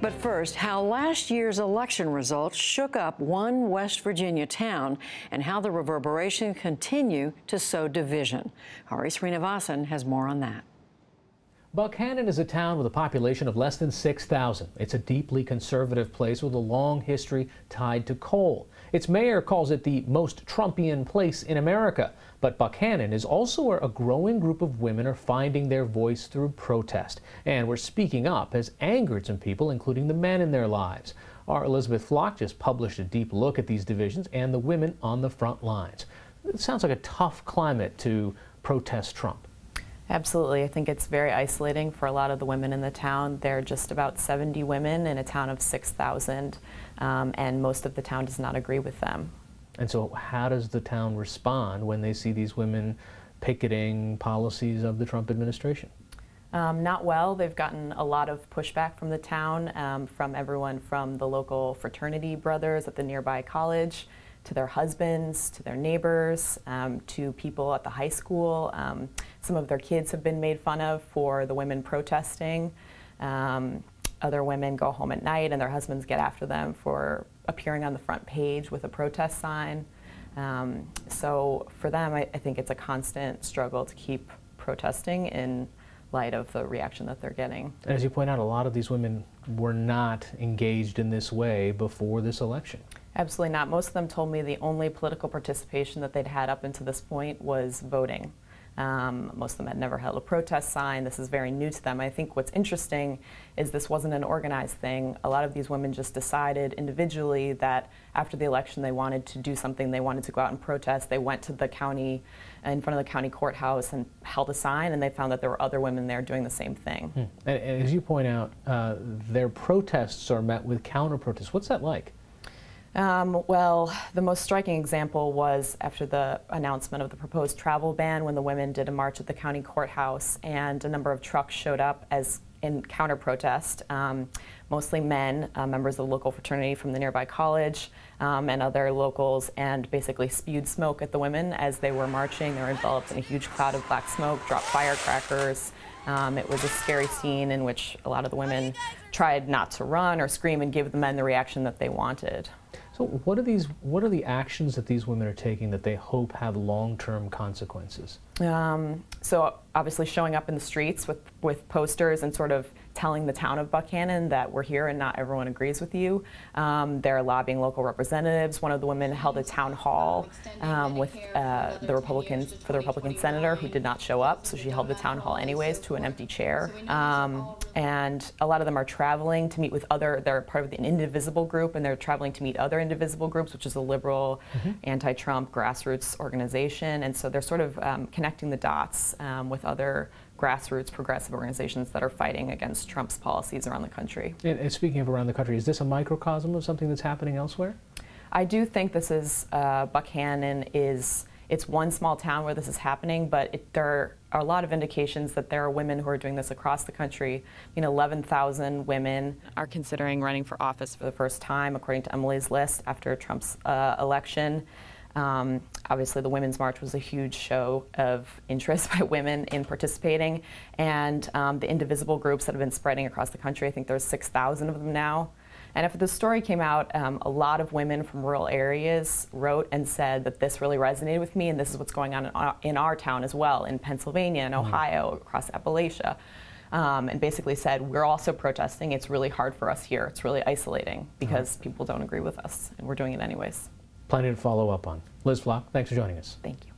But first, how last year's election results shook up one West Virginia town and how the reverberation continue to sow division. Hari Sreenivasan has more on that. Buckhannon is a town with a population of less than 6,000. It's a deeply conservative place with a long history tied to coal. Its mayor calls it the most Trumpian place in America. But Buckhannon is also where a growing group of women are finding their voice through protest. And we're speaking up has angered some people, including the men in their lives. Our Elizabeth Flock just published a deep look at these divisions and the women on the front lines. It sounds like a tough climate to protest Trump. Absolutely. I think it's very isolating for a lot of the women in the town. There are just about 70 women in a town of 6,000, um, and most of the town does not agree with them. And so, how does the town respond when they see these women picketing policies of the Trump administration? Um, not well. They've gotten a lot of pushback from the town, um, from everyone from the local fraternity brothers at the nearby college to their husbands, to their neighbors, um, to people at the high school. Um, some of their kids have been made fun of for the women protesting. Um, other women go home at night and their husbands get after them for appearing on the front page with a protest sign. Um, so for them, I, I think it's a constant struggle to keep protesting in light of the reaction that they're getting. As you point out, a lot of these women were not engaged in this way before this election. Absolutely not. Most of them told me the only political participation that they'd had up until this point was voting. Um, most of them had never held a protest sign. This is very new to them. I think what's interesting is this wasn't an organized thing. A lot of these women just decided individually that after the election they wanted to do something. They wanted to go out and protest. They went to the county, in front of the county courthouse, and held a sign, and they found that there were other women there doing the same thing. Hmm. And, and, as you point out, uh, their protests are met with counter protests. What's that like? Um, well, the most striking example was after the announcement of the proposed travel ban when the women did a march at the county courthouse and a number of trucks showed up as in counter protest, um, mostly men, uh, members of the local fraternity from the nearby college, um, and other locals, and basically spewed smoke at the women as they were marching. They were enveloped in a huge cloud of black smoke, dropped firecrackers. Um, it was a scary scene in which a lot of the women tried not to run or scream and give the men the reaction that they wanted. So what are these? What are the actions that these women are taking that they hope have long-term consequences? Um, so obviously showing up in the streets with with posters and sort of telling the town of Buckhannon that we're here and not everyone agrees with you. Um, they're lobbying local representatives. One of the women held a town hall um, with uh, the Republican for the Republican senator who did not show up, so she held the town hall anyways to an empty chair. Um, and a lot of them are traveling to meet with other. They're part of an indivisible group, and they're traveling to meet other indivisible groups, which is a liberal, mm-hmm. anti-Trump grassroots organization. And so they're sort of um, connecting the dots um, with other grassroots progressive organizations that are fighting against Trump's policies around the country. And, and, speaking of around the country, is this a microcosm of something that's happening elsewhere? I do think this is uh, Buckhannon is it's one small town where this is happening, but it, there are a lot of indications that there are women who are doing this across the country. I mean, 11,000 women are considering running for office for the first time, according to Emily's list after Trump's uh, election. Um, obviously, the Women's March was a huge show of interest by women in participating, and um, the indivisible groups that have been spreading across the country. I think there's 6,000 of them now. And after the story came out, um, a lot of women from rural areas wrote and said that this really resonated with me, and this is what's going on in our, in our town as well, in Pennsylvania and mm-hmm. Ohio, mm-hmm. across Appalachia. Um, and basically said, We're also protesting. It's really hard for us here. It's really isolating because people don't agree with us, and we're doing it anyways plenty to follow up on. Liz Flock, thanks for joining us. Thank you.